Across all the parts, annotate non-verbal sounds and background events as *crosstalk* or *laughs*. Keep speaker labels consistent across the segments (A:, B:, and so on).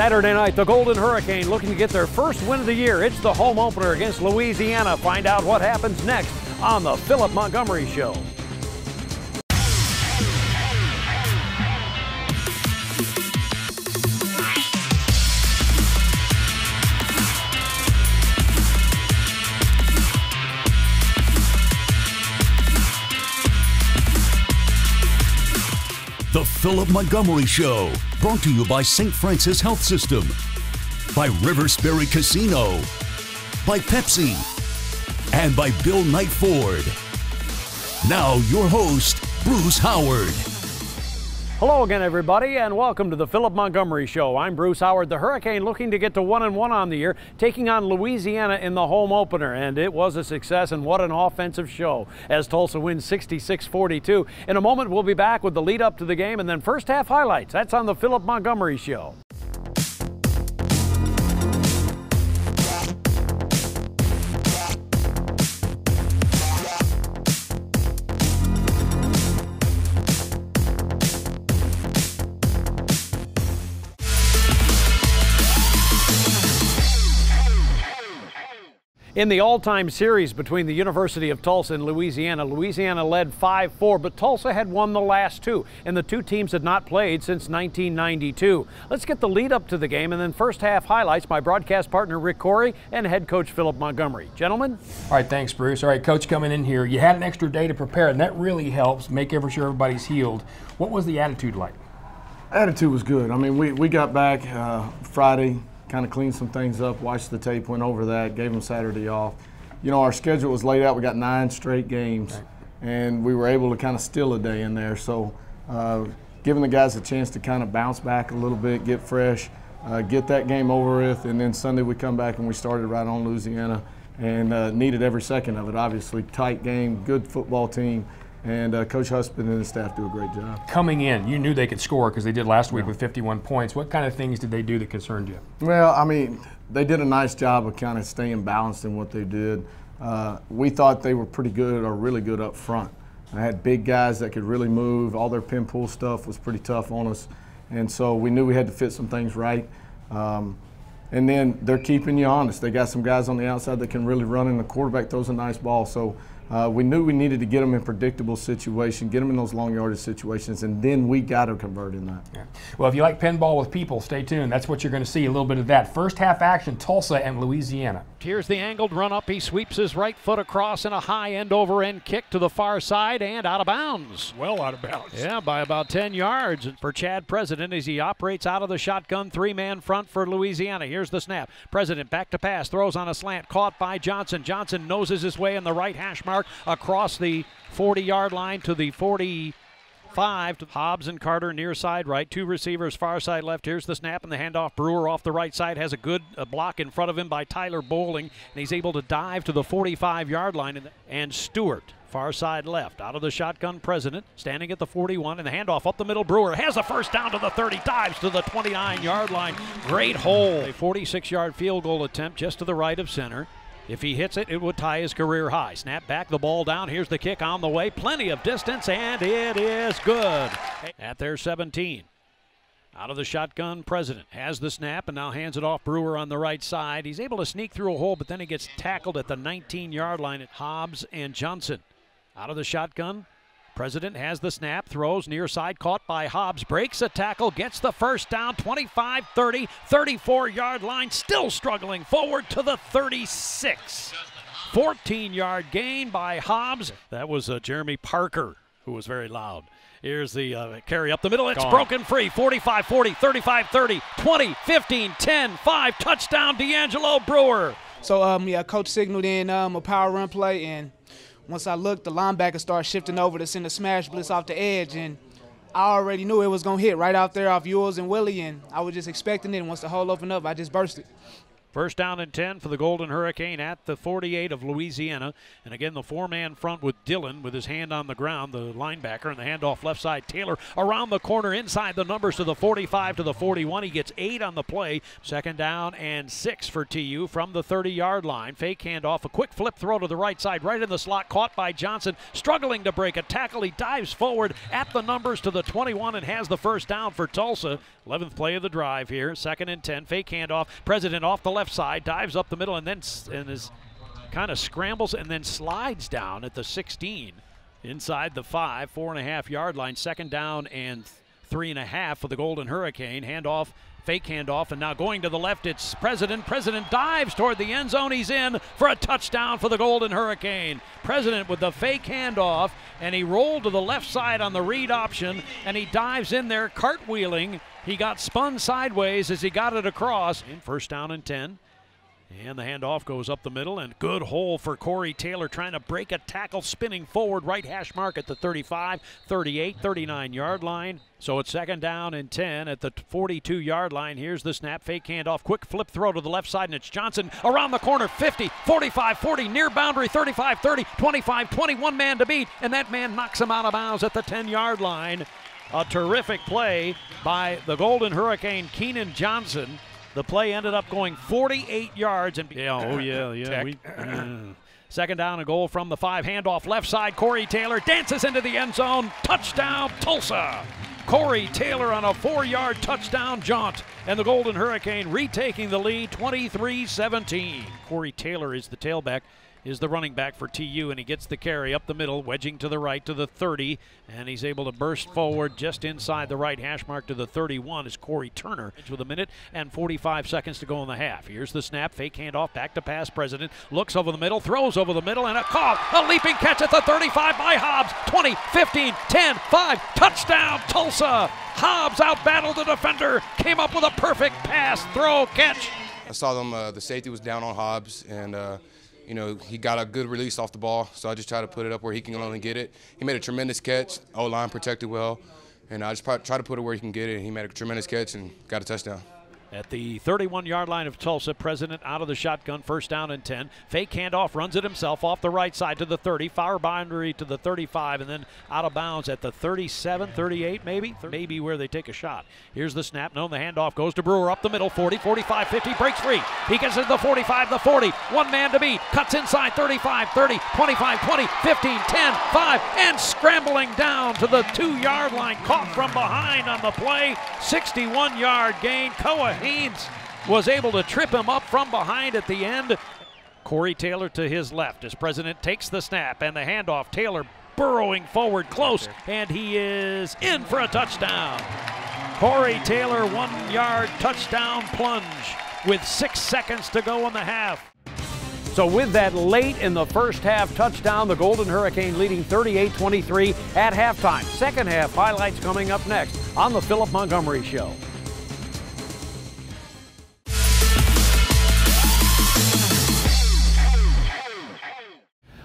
A: Saturday night, the Golden Hurricane looking to get their first win of the year. It's the home opener against Louisiana. Find out what happens next on the Philip Montgomery Show.
B: Philip Montgomery Show, brought to you by St. Francis Health System, by River Spirit Casino, by Pepsi, and by Bill Knight Ford. Now, your host, Bruce Howard.
A: Hello again, everybody, and welcome to the Philip Montgomery Show. I'm Bruce Howard. The Hurricane looking to get to one and one on the year, taking on Louisiana in the home opener, and it was a success. And what an offensive show as Tulsa wins 66-42. In a moment, we'll be back with the lead up to the game and then first half highlights. That's on the Philip Montgomery Show. In the all-time series between the University of Tulsa and Louisiana, Louisiana led 5-4, but Tulsa had won the last two, and the two teams had not played since 1992. Let's get the lead up to the game and then first half highlights by broadcast partner Rick Corey and head coach Philip Montgomery. Gentlemen?
C: All right, thanks, Bruce. All right, coach coming in here. You had an extra day to prepare, and that really helps make ever sure everybody's healed. What was the attitude like?
D: Attitude was good. I mean, we, we got back uh, Friday, kind of cleaned some things up, watched the tape, went over that, gave them Saturday off. You know, our schedule was laid out. We got nine straight games, right. and we were able to kind of steal a day in there. So, uh, giving the guys a chance to kind of bounce back a little bit, get fresh, uh, get that game over with, and then Sunday we come back and we started right on Louisiana and uh, needed every second of it. Obviously, tight game, good football team. And uh, Coach Hudspeth and his staff do a great job.
C: Coming in, you knew they could score because they did last week yeah. with 51 points. What kind of things did they do that concerned you?
D: Well, I mean, they did a nice job of kind of staying balanced in what they did. Uh, we thought they were pretty good or really good up front. I had big guys that could really move. All their pin pull stuff was pretty tough on us. And so we knew we had to fit some things right. Um, and then they're keeping you honest. They got some guys on the outside that can really run, and the quarterback throws a nice ball. So uh, we knew we needed to get them in predictable situations, get them in those long yardage situations, and then we got to convert in that.
C: Yeah. Well, if you like pinball with people, stay tuned. That's what you're going to see a little bit of that. First half action, Tulsa and Louisiana.
A: Here's the angled run up. He sweeps his right foot across in a high end over end kick to the far side and out of bounds.
C: Well out of bounds.
A: Yeah, by about 10 yards for Chad President as he operates out of the shotgun three man front for Louisiana. Here's the snap. President back to pass, throws on a slant, caught by Johnson. Johnson noses his way in the right hash mark across the 40 yard line to the 40 five to Hobbs and Carter near side right. Two receivers far side left. Here's the snap and the handoff. Brewer off the right side has a good uh, block in front of him by Tyler Bowling, and he's able to dive to the 45 yard line. And Stewart. Far side left, out of the shotgun president, standing at the 41, and the handoff up the middle. Brewer has a first down to the 30, dives to the 29 yard line. Great hole. A 46 yard field goal attempt just to the right of center. If he hits it, it would tie his career high. Snap back, the ball down. Here's the kick on the way. Plenty of distance, and it is good. At their 17. Out of the shotgun, President has the snap and now hands it off Brewer on the right side. He's able to sneak through a hole, but then he gets tackled at the 19 yard line at Hobbs and Johnson. Out of the shotgun, President has the snap, throws near side, caught by Hobbs, breaks a tackle, gets the first down, 25 30, 34 yard line, still struggling forward to the 36. 14 yard gain by Hobbs. That was uh, Jeremy Parker, who was very loud. Here's the uh, carry up the middle. It's Gone. broken free. 45 40, 35 30, 20, 15, 10, 5. Touchdown, D'Angelo Brewer.
E: So, um, yeah, coach signaled in um, a power run play, and once I looked, the linebacker started shifting over to send a smash blitz off the edge, and I already knew it was going to hit right out there off yours and Willie, and I was just expecting it. And once the hole opened up, I just bursted.
A: First down and 10 for the Golden Hurricane at the 48 of Louisiana. And again, the four man front with Dillon with his hand on the ground, the linebacker, and the handoff left side. Taylor around the corner inside the numbers to the 45 to the 41. He gets eight on the play. Second down and six for TU from the 30 yard line. Fake handoff, a quick flip throw to the right side, right in the slot, caught by Johnson, struggling to break a tackle. He dives forward at the numbers to the 21 and has the first down for Tulsa. 11th play of the drive here. Second and 10. Fake handoff. President off the left side, dives up the middle, and then and is kind of scrambles and then slides down at the 16 inside the five, four and a half yard line. Second down and three and a half for the Golden Hurricane. Handoff fake handoff, and now going to the left, it's President. President dives toward the end zone. He's in for a touchdown for the Golden Hurricane. President with the fake handoff, and he rolled to the left side on the read option, and he dives in there, cartwheeling. He got spun sideways as he got it across. First down and 10. And the handoff goes up the middle, and good hole for Corey Taylor trying to break a tackle, spinning forward, right hash mark at the 35, 38, 39 yard line. So it's second down and 10 at the 42 yard line. Here's the snap, fake handoff, quick flip throw to the left side, and it's Johnson around the corner 50, 45, 40, near boundary 35, 30, 25, 21 man to beat, and that man knocks him out of bounds at the 10 yard line. A terrific play by the Golden Hurricane, Keenan Johnson. The play ended up going 48 yards. And yeah, oh yeah, yeah. We, *clears throat* Second down, a goal from the five. Handoff left side. Corey Taylor dances into the end zone. Touchdown, Tulsa. Corey Taylor on a four yard touchdown jaunt. And the Golden Hurricane retaking the lead 23 17. Corey Taylor is the tailback is the running back for TU, and he gets the carry up the middle, wedging to the right to the 30, and he's able to burst forward just inside the right hash mark to the 31 is Corey Turner with a minute and 45 seconds to go in the half. Here's the snap, fake handoff, back to pass. President looks over the middle, throws over the middle, and a call, a leaping catch at the 35 by Hobbs. 20, 15, 10, 5, touchdown, Tulsa. Hobbs outbattled the defender, came up with a perfect pass, throw, catch.
F: I saw them. Uh, the safety was down on Hobbs, and uh, you know, he got a good release off the ball, so I just try to put it up where he can only get it. He made a tremendous catch. O line protected well, and I just try to put it where he can get it. And he made a tremendous catch and got a touchdown.
A: At the 31 yard line of Tulsa, President out of the shotgun, first down and 10. Fake handoff, runs it himself off the right side to the 30, fire boundary to the 35, and then out of bounds at the 37, 38, maybe? Maybe where they take a shot. Here's the snap. No, the handoff goes to Brewer up the middle, 40, 45, 50, breaks free. He gets it to the 45, the 40, one man to beat, cuts inside 35, 30, 25, 20, 15, 10, 5, and scrambling down to the two yard line, caught from behind on the play. 61 yard gain. Koa Haynes was able to trip him up from behind at the end. Corey Taylor to his left as President takes the snap and the handoff. Taylor burrowing forward close, and he is in for a touchdown. Corey Taylor, one yard touchdown plunge with six seconds to go in the half.
G: So with that late in the first half touchdown, the Golden Hurricane leading 38-23 at halftime. Second half highlights coming up next on the Philip Montgomery Show.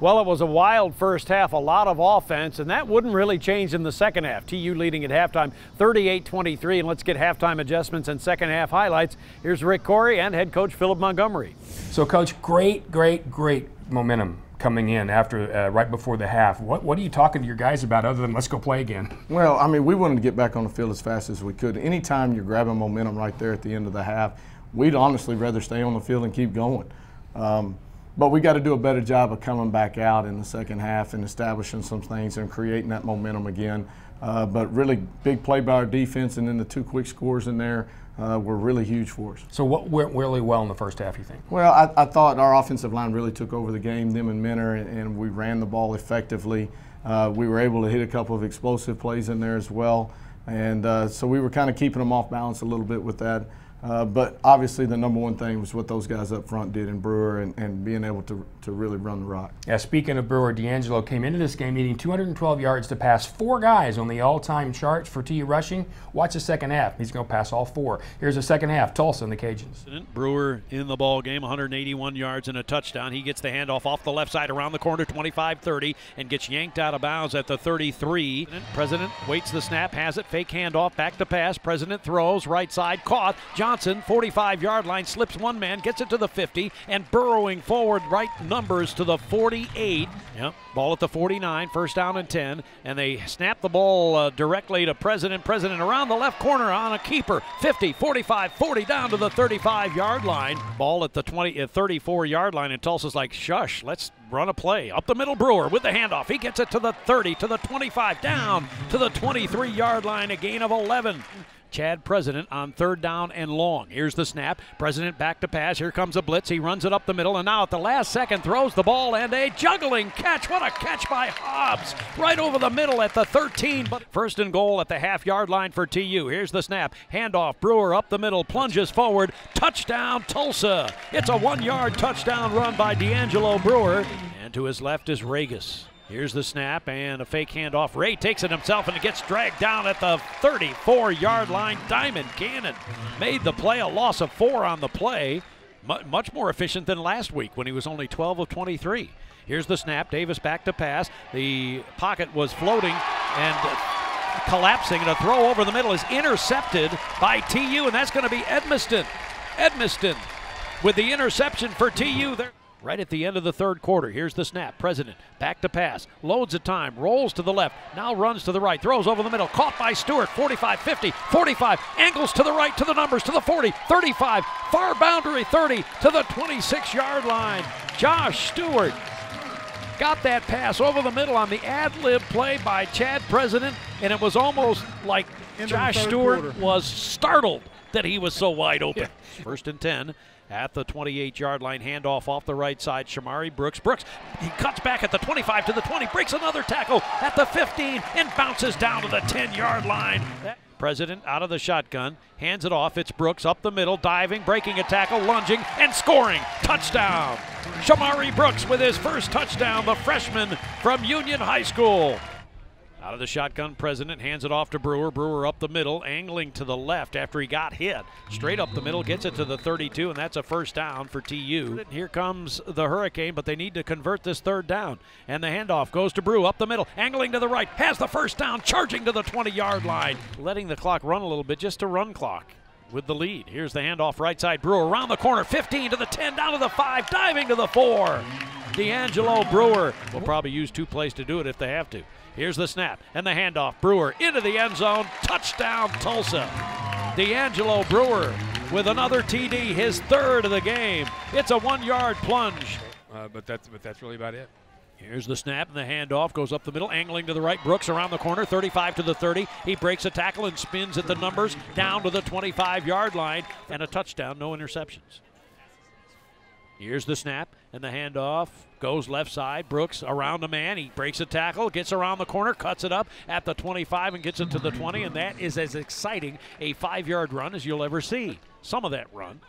G: Well, it was a wild first half, a lot of offense, and that wouldn't really change in the second half. TU leading at halftime 38 23. And let's get halftime adjustments and second half highlights. Here's Rick Corey and head coach Philip Montgomery.
C: So, coach, great, great, great momentum coming in after uh, right before the half. What what are you talking to your guys about other than let's go play again?
D: Well, I mean, we wanted to get back on the field as fast as we could. Anytime you're grabbing momentum right there at the end of the half, we'd honestly rather stay on the field and keep going. Um, but we got to do a better job of coming back out in the second half and establishing some things and creating that momentum again. Uh, but really big play by our defense and then the two quick scores in there uh, were really huge for us.
C: So what went really well in the first half, you think?
D: Well, I, I thought our offensive line really took over the game, them and Minner, and, and we ran the ball effectively. Uh, we were able to hit a couple of explosive plays in there as well. And uh, so we were kind of keeping them off balance a little bit with that. Uh, but obviously, the number one thing was what those guys up front did in Brewer and, and being able to, to really run the rock.
C: Yeah, speaking of Brewer, D'Angelo came into this game needing 212 yards to pass four guys on the all time charts for TU rushing. Watch the second half. He's going to pass all four. Here's the second half Tulsa and the Cajuns.
A: Brewer in the ball game, 181 yards and a touchdown. He gets the handoff off the left side around the corner, 25 30, and gets yanked out of bounds at the 33. President waits the snap, has it, fake handoff, back to pass. President throws, right side, caught. John Johnson, 45 yard line, slips one man, gets it to the 50, and burrowing forward, right numbers to the 48. Yep, ball at the 49, first down and 10. And they snap the ball uh, directly to President. President around the left corner on a keeper. 50, 45, 40 down to the 35 yard line. Ball at the 20, uh, 34 yard line, and Tulsa's like, shush, let's run a play. Up the middle, Brewer with the handoff. He gets it to the 30, to the 25, down to the 23 yard line, a gain of 11. Chad President on third down and long. Here's the snap. President back to pass. Here comes a blitz. He runs it up the middle, and now at the last second throws the ball and a juggling catch. What a catch by Hobbs! Right over the middle at the 13. But first and goal at the half yard line for TU. Here's the snap. Handoff. Brewer up the middle, plunges forward. Touchdown, Tulsa. It's a one yard touchdown run by D'Angelo Brewer. And to his left is Ragus. Here's the snap and a fake handoff. Ray takes it himself and it gets dragged down at the 34 yard line. Diamond Cannon made the play, a loss of four on the play. Much more efficient than last week when he was only 12 of 23. Here's the snap. Davis back to pass. The pocket was floating and collapsing, and a throw over the middle is intercepted by TU, and that's going to be Edmiston. Edmiston with the interception for TU there right at the end of the third quarter. Here's the snap. President back to pass. Loads of time. Rolls to the left. Now runs to the right. Throws over the middle. Caught by Stewart. 45, 50, 45. Angles to the right to the numbers to the 40, 35. Far boundary 30 to the 26 yard line. Josh Stewart got that pass over the middle on the ad lib play by Chad President, and it was almost like Josh Stewart quarter. was startled that he was so wide open. Yeah. First and 10 at the 28 yard line. Handoff off the right side. Shamari Brooks. Brooks, he cuts back at the 25 to the 20, breaks another tackle at the 15, and bounces down to the 10 yard line. President out of the shotgun, hands it off. It's Brooks up the middle, diving, breaking a tackle, lunging, and scoring. Touchdown. Shamari Brooks with his first touchdown, the freshman from Union High School. Out of the shotgun, President hands it off to Brewer. Brewer up the middle, angling to the left after he got hit. Straight up the middle, gets it to the 32, and that's a first down for TU. Here comes the Hurricane, but they need to convert this third down. And the handoff goes to Brew up the middle, angling to the right, has the first down, charging to the 20 yard line, letting the clock run a little bit just to run clock with the lead. Here's the handoff right side. Brewer around the corner, 15 to the 10, down to the 5, diving to the 4. D'Angelo Brewer will probably use two plays to do it if they have to. Here's the snap and the handoff. Brewer into the end zone. Touchdown, Tulsa. D'Angelo Brewer with another TD, his third of the game. It's a one-yard plunge.
C: Uh, but that's but that's really about it.
A: Here's the snap and the handoff goes up the middle, angling to the right. Brooks around the corner, 35 to the 30. He breaks a tackle and spins at the numbers down to the 25 yard line and a touchdown, no interceptions. Here's the snap and the handoff. Goes left side. Brooks around the man. He breaks a tackle, gets around the corner, cuts it up at the 25 and gets it to the 20. And that is as exciting a five yard run as you'll ever see. Some of that run.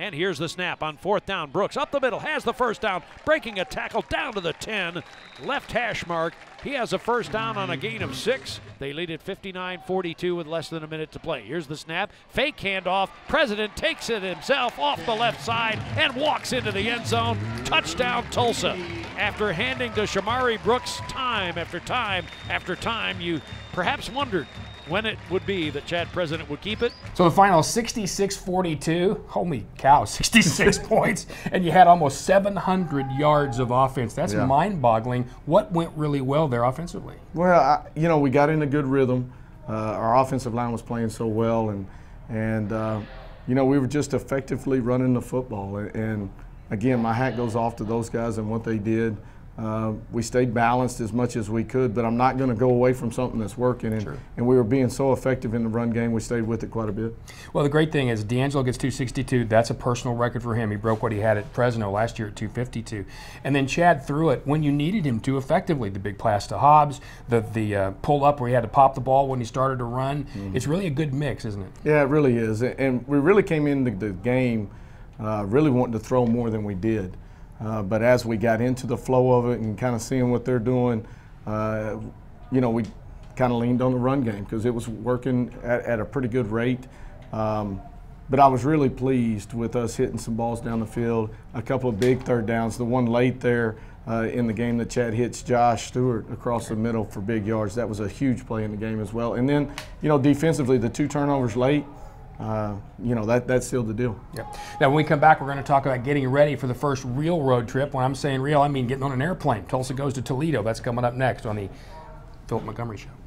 A: And here's the snap on fourth down. Brooks up the middle, has the first down, breaking a tackle down to the 10. Left hash mark. He has a first down on a gain of six. They lead at 59 42 with less than a minute to play. Here's the snap. Fake handoff. President takes it himself off the left side and walks into the end zone. Touchdown, Tulsa. After handing to Shamari Brooks time after time after time, you perhaps wondered when it would be that Chad President would keep it.
C: So the final 66-42. Holy cow, *laughs* 66 *laughs* points, and you had almost 700 yards of offense. That's yeah. mind-boggling. What went really well there offensively?
D: Well, I, you know, we got in a good rhythm. Uh, our offensive line was playing so well, and and uh, you know we were just effectively running the football. And again, my hat goes off to those guys and what they did. Uh, we stayed balanced as much as we could, but I'm not going to go away from something that's working. And, sure. and we were being so effective in the run game, we stayed with it quite a bit.
C: Well, the great thing is D'Angelo gets 262. That's a personal record for him. He broke what he had at Fresno last year at 252. And then Chad threw it when you needed him to effectively. The big pass to Hobbs, the the uh, pull up where he had to pop the ball when he started to run. Mm-hmm. It's really a good mix, isn't it?
D: Yeah, it really is. And we really came into the game uh, really wanting to throw more than we did. Uh, but as we got into the flow of it and kind of seeing what they're doing, uh, you know, we kind of leaned on the run game because it was working at, at, a pretty good rate. Um, but I was really pleased with us hitting some balls down the field, a couple of big third downs. The one late there uh, in the game that Chad hits Josh Stewart across the middle for big yards. That was a huge play in the game as well. And then, you know, defensively, the two turnovers late uh, you know that that's still the deal.
C: Yep. Now, when we come back, we're going to talk about getting ready for the first real road trip. When I'm saying real, I mean getting on an airplane. Tulsa goes to Toledo. That's coming up next on the Philip Montgomery Show.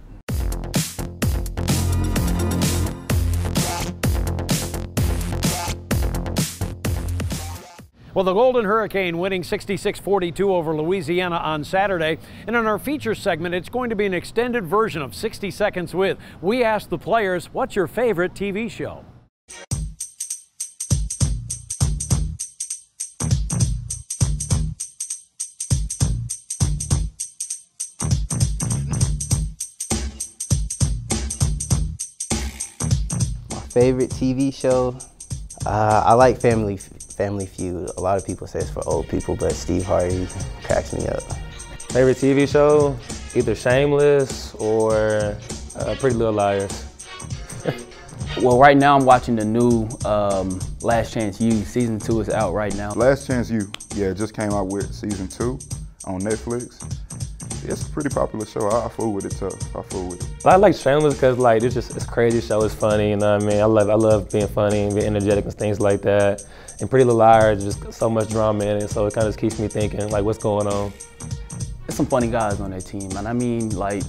A: Well, the Golden Hurricane winning 66 42 over Louisiana on Saturday. And in our feature segment, it's going to be an extended version of 60 Seconds with. We asked the players, what's your favorite TV show?
H: My favorite TV show? Uh, I like Family Family Feud. A lot of people say it's for old people, but Steve Harvey cracks me up.
I: Favorite TV show? Either Shameless or uh, Pretty Little Liars. *laughs*
J: well, right now I'm watching the new um, Last Chance U. Season two is out right now.
K: Last Chance U, yeah, just came out with season two on Netflix. It's a pretty popular show. I, I fool with it tough. I fool with it.
I: I like Shameless because like it's just it's crazy show. It's funny, you know what I mean? I love I love being funny and being energetic and things like that. And Pretty Little Liars, just so much drama in it, so it kind of keeps me thinking like what's going on.
J: There's some funny guys on that team, and I mean like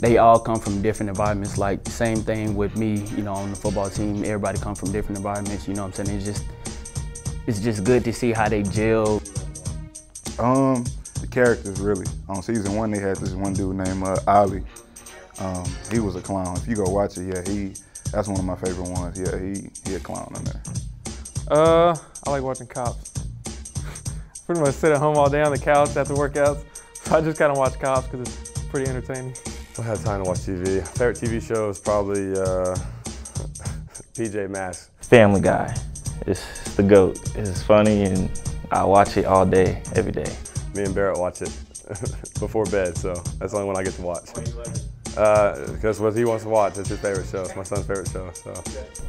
J: they all come from different environments. Like the same thing with me, you know, on the football team. Everybody come from different environments. You know what I'm saying? It's just it's just good to see how they gel.
K: Um, the characters really. On season one, they had this one dude named uh, Ali. Um, he was a clown. If you go watch it, yeah, he that's one of my favorite ones. Yeah, he he a clown in there.
L: Uh, I like watching cops. *laughs* Pretty much sit at home all day on the couch after workouts. So I just kind of watch cops because it's pretty entertaining.
M: I don't have time to watch TV. Favorite TV show is probably uh, *laughs* PJ Masks.
N: Family Guy. It's the GOAT. It's funny and I watch it all day, every day.
M: Me and Barrett watch it *laughs* before bed, so that's the only one I get to watch. Because uh, what he wants to watch is his favorite show. It's my son's favorite show. So.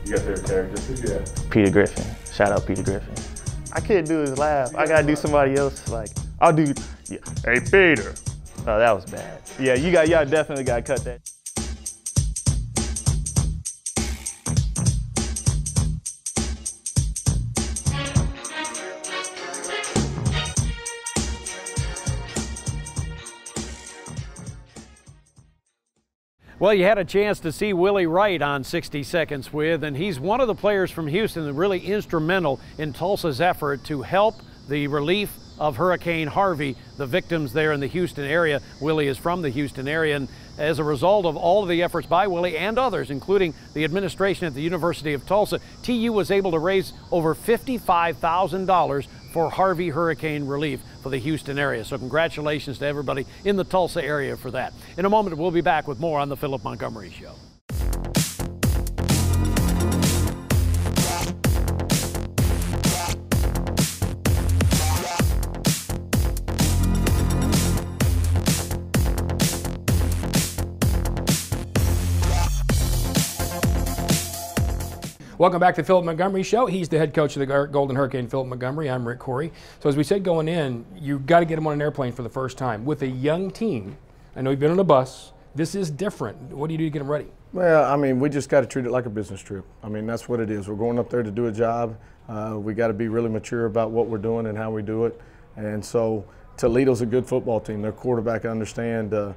K: You got favorite characters? Yeah.
N: Peter Griffin. Shout out Peter Griffin.
O: I can't do his laugh. I gotta do somebody else. Like I'll do. Yeah. Hey Peter.
N: Oh, that was bad.
O: Yeah, you got. Y'all definitely got to cut that.
A: Well, you had a chance to see Willie Wright on 60 Seconds with, and he's one of the players from Houston that really instrumental in Tulsa's effort to help the relief of Hurricane Harvey, the victims there in the Houston area. Willie is from the Houston area, and as a result of all of the efforts by Willie and others, including the administration at the University of Tulsa, TU was able to raise over $55,000 for Harvey hurricane relief for the Houston area. So congratulations to everybody in the Tulsa area for that. In a moment, we'll be back with more on the Philip Montgomery Show.
C: Welcome back to the Philip Montgomery Show. He's the head coach of the Golden Hurricane, Philip Montgomery. I'm Rick Corey. So as we said going in, you've got to get him on an airplane for the first time with a young team. I know you've been on a bus. This is different. What do you do to get him ready?
D: Well, I mean, we just got to treat it like a business trip. I mean, that's what it is. We're going up there to do a job. Uh, we got to be really mature about what we're doing and how we do it. And so Toledo's a good football team. Their quarterback, I understand. Uh,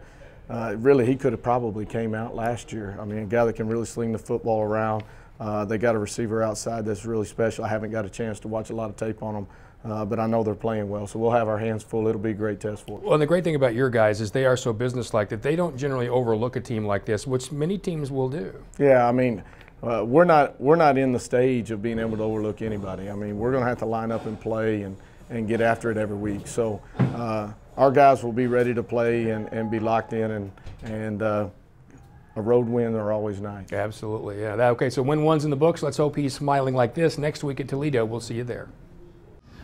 D: uh, really, he could have probably came out last year. I mean, a guy that can really sling the football around. Uh, they got a receiver outside that's really special. I haven't got a chance to watch a lot of tape on them, uh, but I know they're playing well. So we'll have our hands full. It'll be a great test for us.
C: Well, and the great thing about your guys is they are so businesslike that they don't generally overlook a team like this, which many teams will do.
D: Yeah, I mean, uh, we're not we're not in the stage of being able to overlook anybody. I mean, we're going to have to line up and play and and get after it every week. So uh, our guys will be ready to play and, and be locked in and and uh, a road win are always nice.
C: Absolutely, yeah. That, okay, so win one's in the books. Let's hope he's smiling like this next week at Toledo. We'll see you there.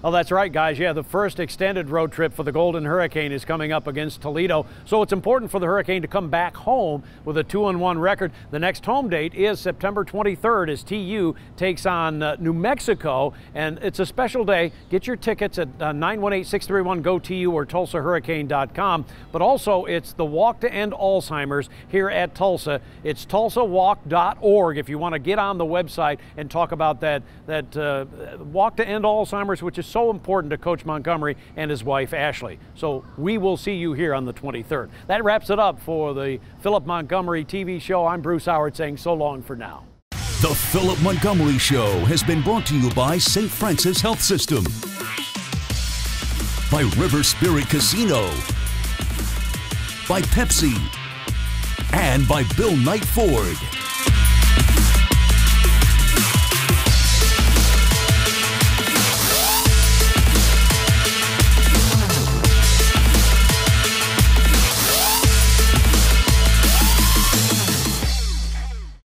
A: Oh, that's right, guys. Yeah, the first extended road trip for the Golden Hurricane is coming up against Toledo. So it's important for the Hurricane to come back home with a 2 1 record. The next home date is September 23rd as TU takes on uh, New Mexico. And it's a special day. Get your tickets at uh, 918 631 GO TU or TulsaHurricane.com. But also, it's the Walk to End Alzheimer's here at Tulsa. It's tulsawalk.org if you want to get on the website and talk about that, that uh, Walk to End Alzheimer's, which is so important to Coach Montgomery and his wife Ashley. So we will see you here on the 23rd. That wraps it up for the Philip Montgomery TV show. I'm Bruce Howard saying so long for now.
B: The Philip Montgomery Show has been brought to you by St. Francis Health System, by River Spirit Casino, by Pepsi, and by Bill Knight Ford.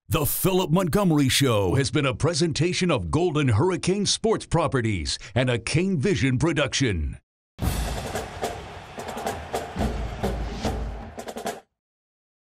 B: The Philip Montgomery Show has been a presentation of Golden Hurricane Sports Properties and a Kane Vision production.